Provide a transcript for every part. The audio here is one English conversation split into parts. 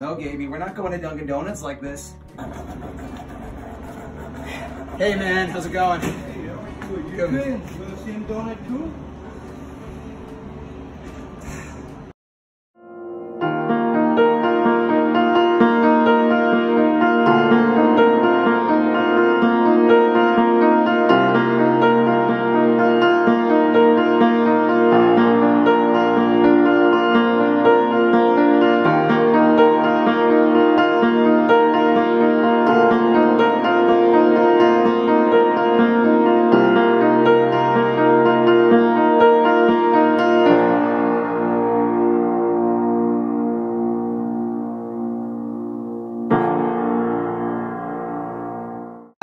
No, Gaby, we're not going to Dunkin' Donuts like this. Hey, man, how's it going? You Good. good? You want the same donut too?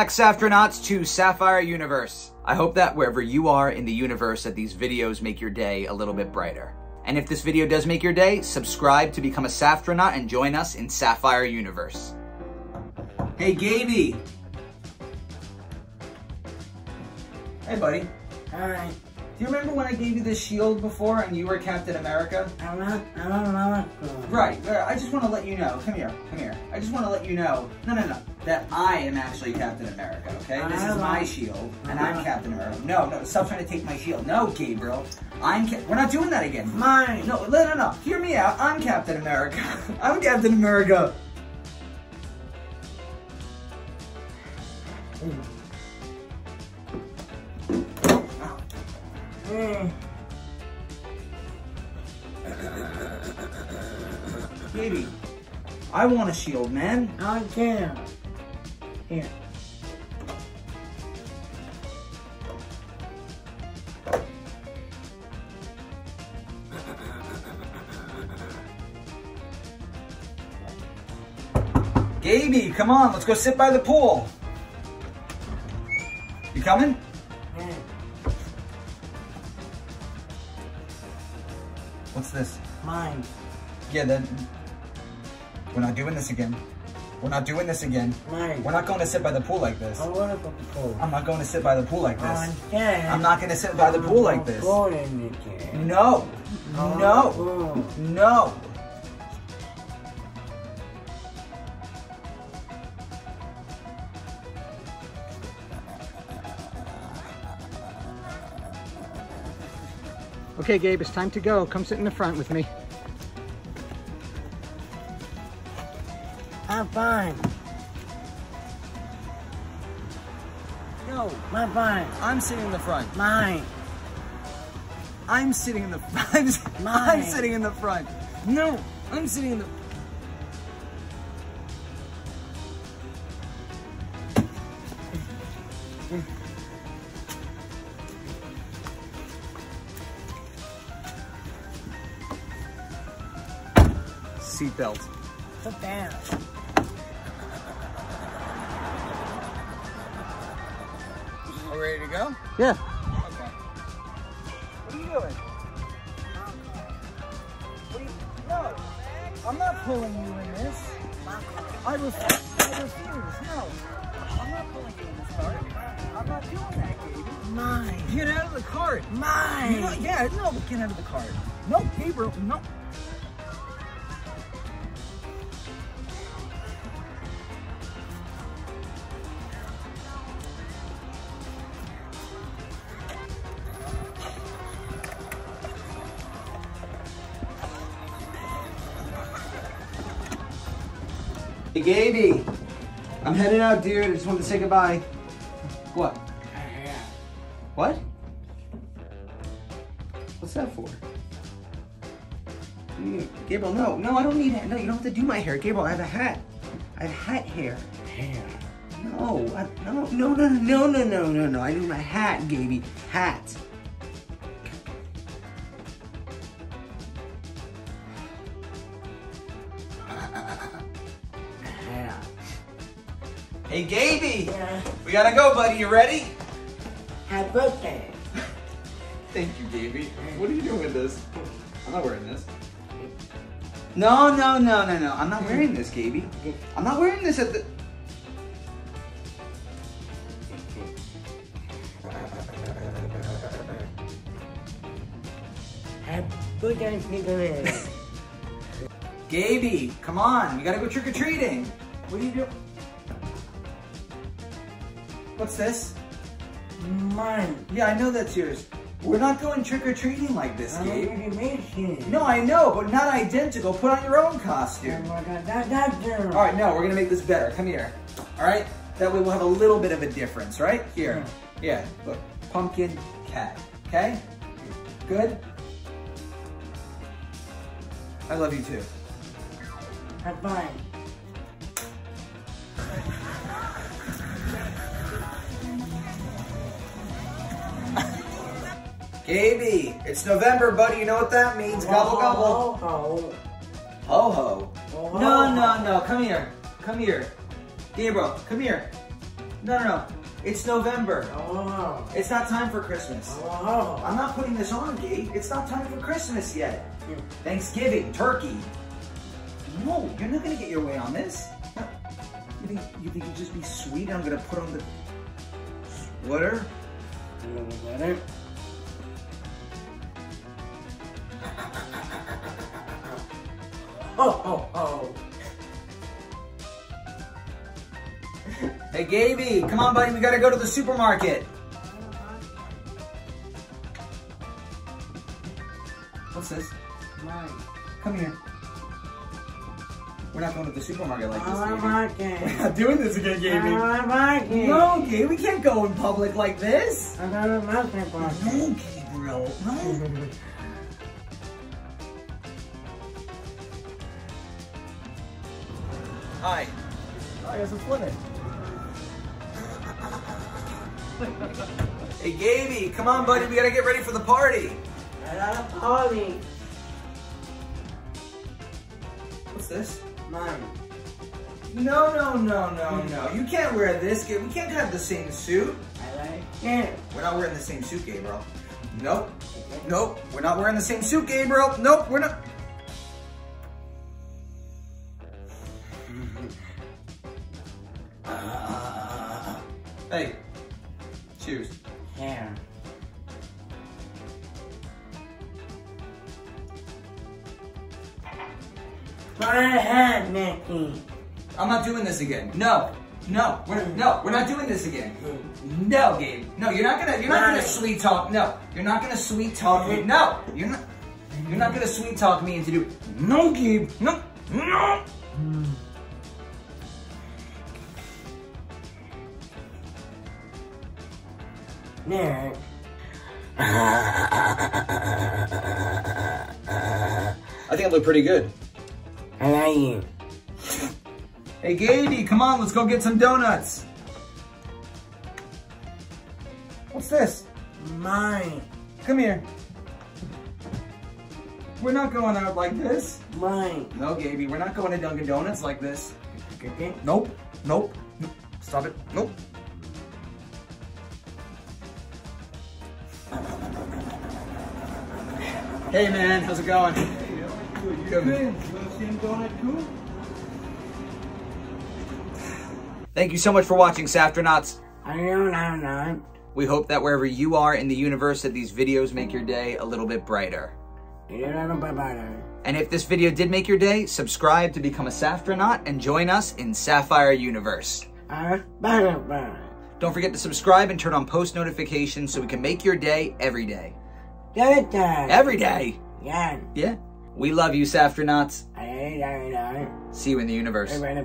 Thanks, astronauts, to Safier Universe. I hope that wherever you are in the universe that these videos make your day a little bit brighter. And if this video does make your day, subscribe to become a Saftronaut and join us in Safier Universe. Hey, Gaby. Hey, buddy. Alright, Do you remember when I gave you this shield before and you were Captain America? I'm not, I'm not, I'm not. Right, right. I just want to let you know. Come here, come here. I just want to let you know. No, no, no. That I am actually Captain America. Okay, this is my shield, and I'm Captain America. No, no. Stop trying to take my shield. No, Gabriel. I'm. Ca- We're not doing that again. Mine. No, no, no, no. Hear me out. I'm Captain America. I'm Captain America. Mm. Baby, I want a shield, man. I can't. Here. Gaby, come on. Let's go sit by the pool. You coming? Yeah. What's this? Mine. Yeah, then we're not doing this again. We're not doing this again. Mine. We're not going to sit by the pool like this. I wanna go to the pool. I'm not going to sit by the pool like I this. can't. I'm not going to sit by the pool like this. Go in the. No. Oh, No. No. Okay, Gabe, it's time to go. Come sit in the front with me. I'm fine. No. I'm fine. I'm sitting in the front. Mine. I'm sitting in the I'm, I'm sitting in the front. No. I'm sitting in the Seatbelt. Sit down. Ready to go? Yeah. Okay. What are you doing? What are you, no, I'm not pulling you in this. I, ref, I refuse. No, I'm not pulling you in this cart. I'm not doing that, Gabe. Mine. Get out of the cart. You know- Mine. yeah, no, get out of the cart. No, Gabriel, no. Hey, Gaby. I'm heading out, dude. I just wanted to say goodbye. What? What? What's that for? Mm, Gabriel, no, no, I don't need it. No, you don't have to do my hair. Gabriel, I have a hat. I have hat hair. Hair. No, I, no, no, no, no, no, no, no, no. I need my hat, Gaby. Hat. Hey, Gaby. Yeah. We gotta go, buddy. You ready? Happy birthday. Thank you, Gaby. What are you doing with this? I'm not wearing this. No, no, no, no, no. I'm not wearing this, Gaby. I'm not wearing this at the. Happy birthday. Gaby, come on. We gotta go trick or treating. What are you doing? What's this? Mine. Yeah, I know that's yours. We're not going trick or treating like this, I'm Gabe. already making. No, I know, but not identical. Put on your own costume. Oh that, that, that, All right, no, we're gonna make this better. Come here. All right, that way we'll have a little bit of a difference, right? Here, yeah. Look, pumpkin cat. Okay, good. I love you too. That's fine. Gaby, it's November, buddy. You know what that means? Gobble gobble. Oh, Ho ho. Oh, No, ho. no, no. Come here. Come here. Gabriel, come here. No, no, no. It's November. oh, It's not time for Christmas. oh, I'm not putting this on, Gabe. It's not time for Christmas yet. Thanksgiving, turkey. No, you're not gonna get your way on this. You think you think you just be sweet? I'm gonna put on the sweater. oh. Oh, oh, oh. Hey, Gaby, come on, buddy. We gotta go to the supermarket. What's this? Mine. Come here. We're not going to the supermarket like this, Gaby. We're not doing this again, Gaby. No, Gaby, we can't go in public like this. I'm gonna make it No, Gabriel. No. Hi. I got some flipping. hey, Gaby, come on, buddy. We gotta get ready for the party. I got a party. What's this? Mine. No, no, no, no, no. You can't wear this. We can't have the same suit. I like it. We're not wearing the same suit, Gabriel. Nope. Nope. We're not wearing the same suit, Gabriel. Nope. We're not. Hey. Cheers. Here. Go ahead, Mickey. I'm not doing this again. No. No. We're no. We're not doing this again. No, Gabe. No, you're not gonna. You're not gonna sweet talk. No, you're not gonna sweet talk me. No, you're not. You're not gonna sweet talk me into do. No, Gabe. No. No. Nick. I think I look pretty good. I like you. Hey, Gaby, come on, let's go get some donuts. What's this? Mine. Come here. We're not going out like this. Mine. No, Gaby, we're not going to Dunkin' Donuts like this. Get? Nope. Nope. Nope. Stop it. Nope. Hey, man, how's it going? You Good. good? You want to see him donut too? Thank you so much for watching, Saftronauts. I don't know. We hope that wherever you are in the universe that these videos make your day a little bit brighter. You don't know about it. And if this video did make your day, subscribe to become a Saftronaut and join us in Safier Universe. Uh, better, better. Don't forget to subscribe and turn on post notifications so we can make your day every day. Good time. Every day! Yeah. Yeah. We love you, Saftronauts. I don't know. See you in the universe. I